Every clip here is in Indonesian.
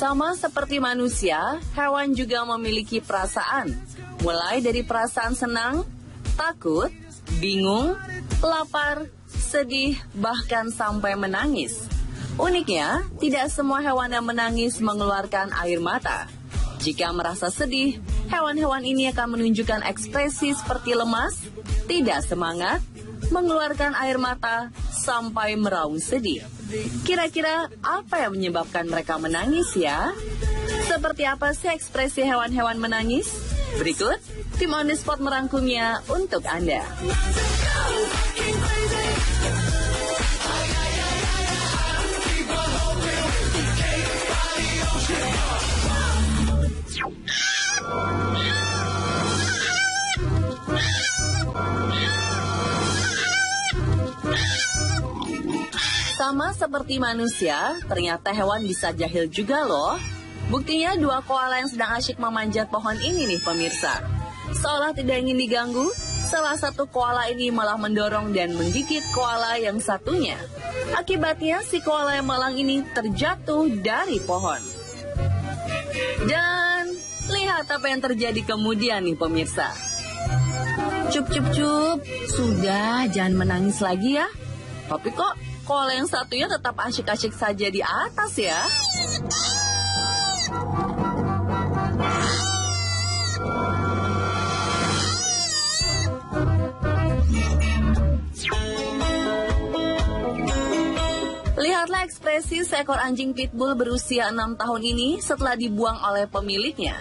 Sama seperti manusia, hewan juga memiliki perasaan. Mulai dari perasaan senang, takut, bingung, lapar, sedih, bahkan sampai menangis. Uniknya, tidak semua hewan yang menangis mengeluarkan air mata. Jika merasa sedih, hewan-hewan ini akan menunjukkan ekspresi seperti lemas, tidak semangat, mengeluarkan air mata, sampai meraung sedih. Kira-kira apa yang menyebabkan mereka menangis ya? Seperti apa sih ekspresi hewan-hewan menangis? Berikut, tim On The Spot merangkumnya untuk Anda. Sama seperti manusia, ternyata hewan bisa jahil juga loh. Buktinya dua koala yang sedang asyik memanjat pohon ini nih pemirsa. Seolah tidak ingin diganggu, salah satu koala ini malah mendorong dan menggigit koala yang satunya. Akibatnya si koala yang malang ini terjatuh dari pohon. Dan lihat apa yang terjadi kemudian nih pemirsa. Cup cup cup, sudah jangan menangis lagi ya. Tapi kok koala yang satunya tetap asyik-asyik saja di atas ya? Lihatlah ekspresi seekor anjing pitbull berusia 6 tahun ini setelah dibuang oleh pemiliknya.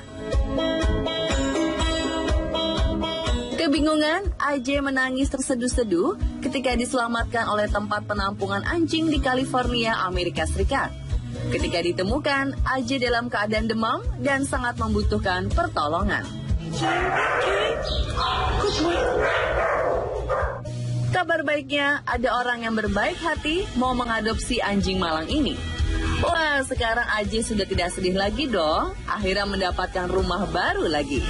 Kebingungan, AJ menangis terseduh-seduh ketika diselamatkan oleh tempat penampungan anjing di California, Amerika Serikat. Ketika ditemukan, AJ dalam keadaan demam dan sangat membutuhkan pertolongan. Kabar baiknya, ada orang yang berbaik hati mau mengadopsi anjing malang ini. Wah, sekarang Aji sudah tidak sedih lagi dong. Akhirnya mendapatkan rumah baru lagi.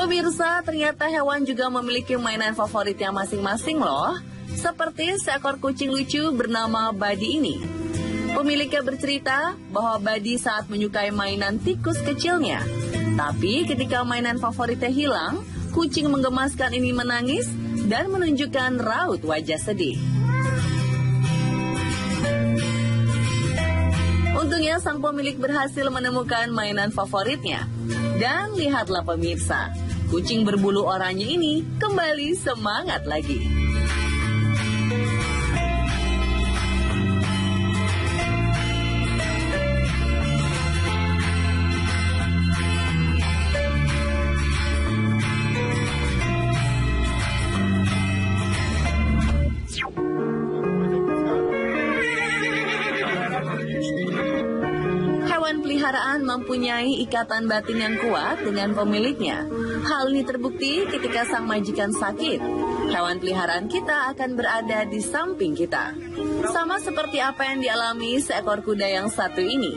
Pemirsa, ternyata hewan juga memiliki mainan favoritnya masing-masing loh. Seperti seekor kucing lucu bernama Buddy ini. Pemiliknya bercerita bahwa Buddy saat menyukai mainan tikus kecilnya. Tapi ketika mainan favoritnya hilang, kucing menggemaskan ini menangis dan menunjukkan raut wajah sedih. Untungnya sang pemilik berhasil menemukan mainan favoritnya. Dan lihatlah pemirsa, kucing berbulu oranye ini kembali semangat lagi. Mempunyai ikatan batin yang kuat dengan pemiliknya. Hal ini terbukti ketika sang majikan sakit. Hewan peliharaan kita akan berada di samping kita. Sama seperti apa yang dialami seekor kuda yang satu ini.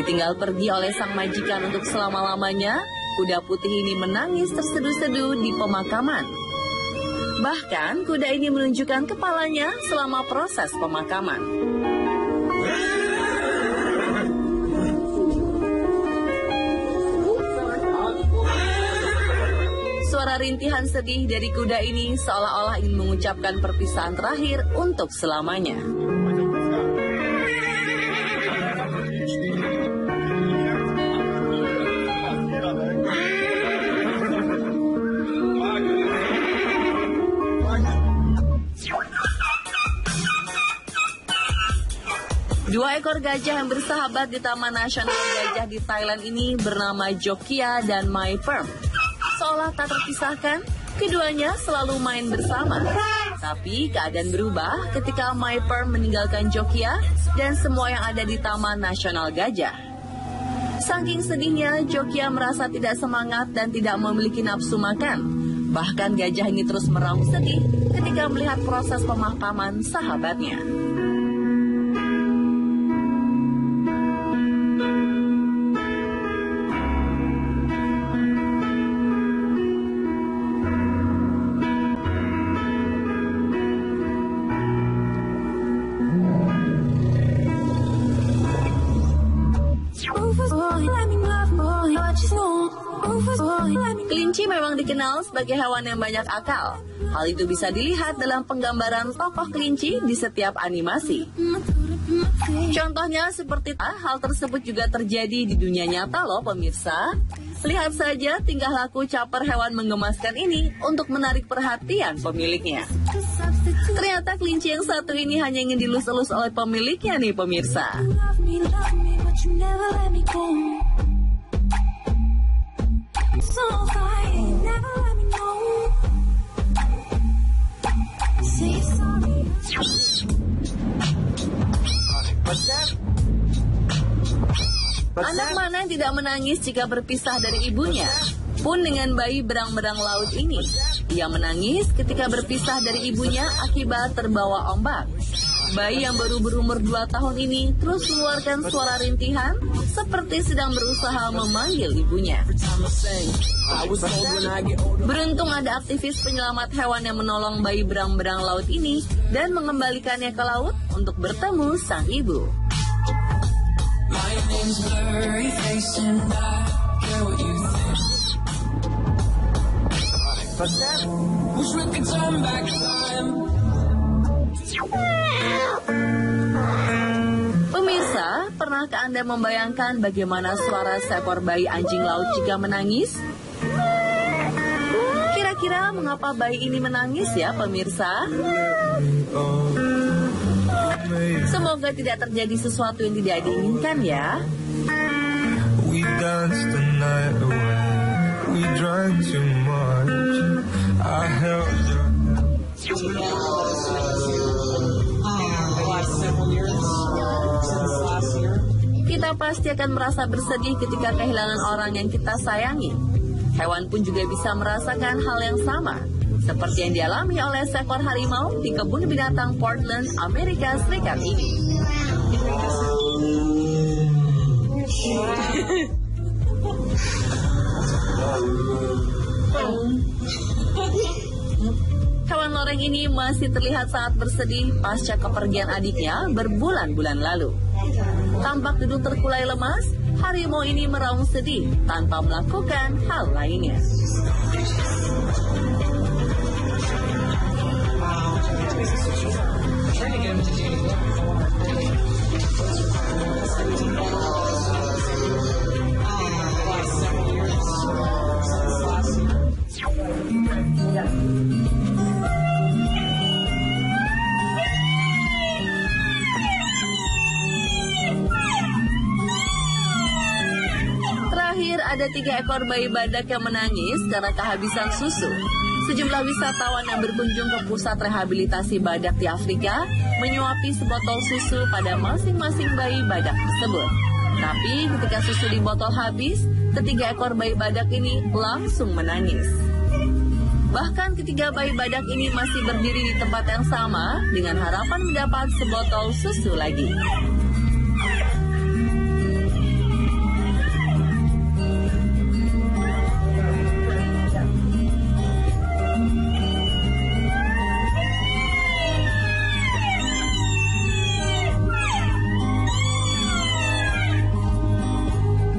Ditinggal pergi oleh sang majikan untuk selama-lamanya, kuda putih ini menangis terseduh-seduh di pemakaman. Bahkan kuda ini menunjukkan kepalanya selama proses pemakaman. Suara rintihan sedih dari kuda ini seolah-olah ingin mengucapkan perpisahan terakhir untuk selamanya. Dua ekor gajah yang bersahabat di Taman Nasional Gajah di Thailand ini bernama Jokia dan My Perm. Seolah tak terpisahkan, keduanya selalu main bersama. Tapi keadaan berubah ketika My Perm meninggalkan Jokia dan semua yang ada di Taman Nasional Gajah. Saking sedihnya, Jokia merasa tidak semangat dan tidak memiliki nafsu makan. Bahkan gajah ini terus meraung sedih ketika melihat proses pemakaman sahabatnya. Kelinci memang dikenal sebagai hewan yang banyak akal. Hal itu bisa dilihat dalam penggambaran tokoh kelinci di setiap animasi. Contohnya seperti hal tersebut juga terjadi di dunia nyata loh pemirsa. Lihat saja tingkah laku caper hewan menggemaskan ini untuk menarik perhatian pemiliknya. Ternyata kelinci yang satu ini hanya ingin dilus-elus oleh pemiliknya nih pemirsa. Anak mana yang tidak menangis jika berpisah dari ibunya? Pun dengan bayi berang-berang laut ini, ia menangis ketika berpisah dari ibunya akibat terbawa ombak. Bayi yang baru berumur 2 tahun ini terus mengeluarkan suara rintihan seperti sedang berusaha memanggil ibunya. Beruntung ada aktivis penyelamat hewan yang menolong bayi berang-berang laut ini dan mengembalikannya ke laut untuk bertemu sang ibu. Pemirsa, pernahkah Anda membayangkan bagaimana suara seekor bayi anjing laut jika menangis? Kira-kira mengapa bayi ini menangis ya pemirsa? Semoga tidak terjadi sesuatu yang tidak diinginkan ya. We danced the. We drank too much. I held your Kita pasti akan merasa bersedih ketika kehilangan orang yang kita sayangi. Hewan pun juga bisa merasakan hal yang sama seperti yang dialami oleh seekor harimau di kebun binatang Portland, Amerika Serikat ini. Hewan loreng ini masih terlihat saat bersedih pasca kepergian adiknya berbulan-bulan lalu. Tampak duduk terkulai lemas, harimau ini meraung sedih tanpa melakukan hal lainnya. Tiga ekor bayi badak yang menangis karena kehabisan susu. Sejumlah wisatawan yang berkunjung ke pusat rehabilitasi badak di Afrika menyuapi sebotol susu pada masing-masing bayi badak tersebut. Tapi ketika susu di botol habis, ketiga ekor bayi badak ini langsung menangis. Bahkan ketiga bayi badak ini masih berdiri di tempat yang sama dengan harapan mendapat sebotol susu lagi.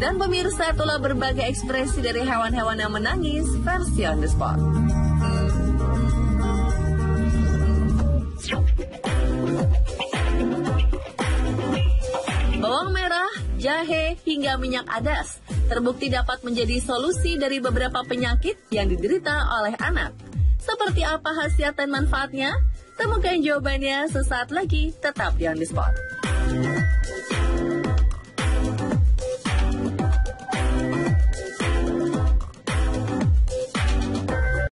Dan pemirsa itulah berbagai ekspresi dari hewan-hewan yang menangis versi on the spot. Bawang merah, jahe, hingga minyak adas terbukti dapat menjadi solusi dari beberapa penyakit yang diderita oleh anak. Seperti apa khasiat dan manfaatnya? Temukan jawabannya sesaat lagi, tetap di On The Spot.